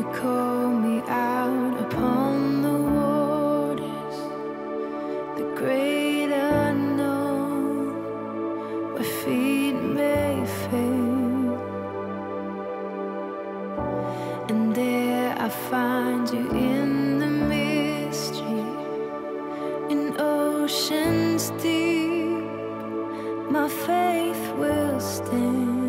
you call me out upon the waters, the great unknown, my feet may fail, and there I find you in the mystery, in oceans deep, my faith will stand.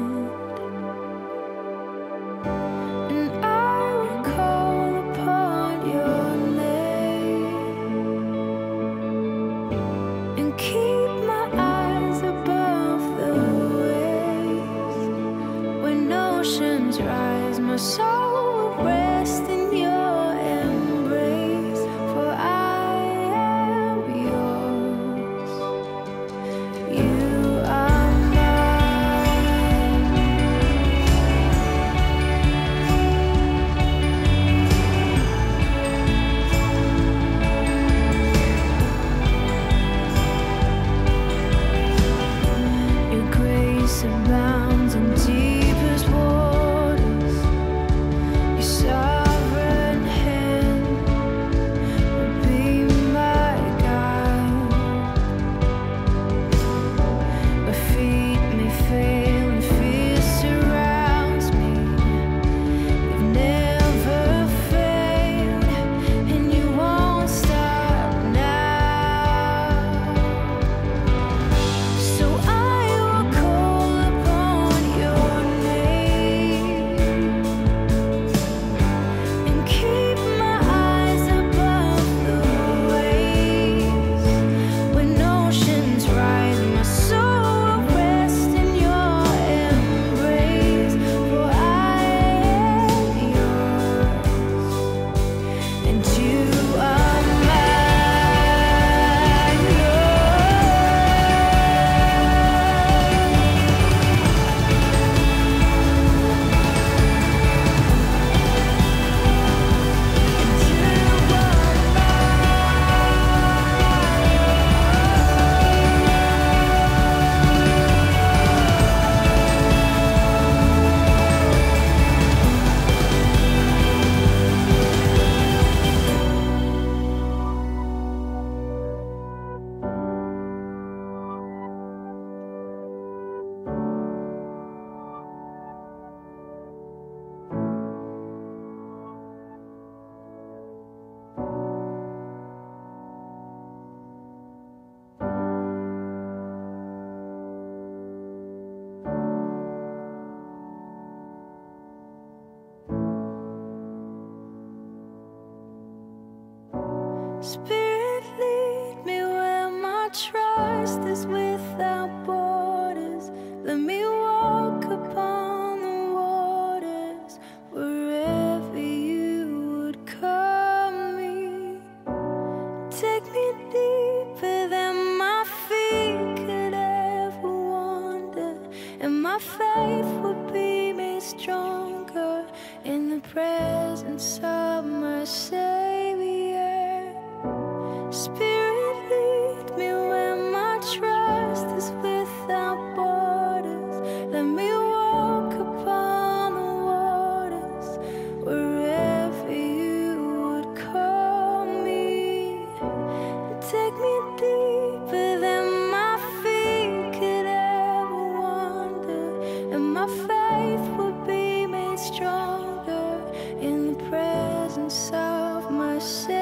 Spirit, lead me where my trust is with. of myself.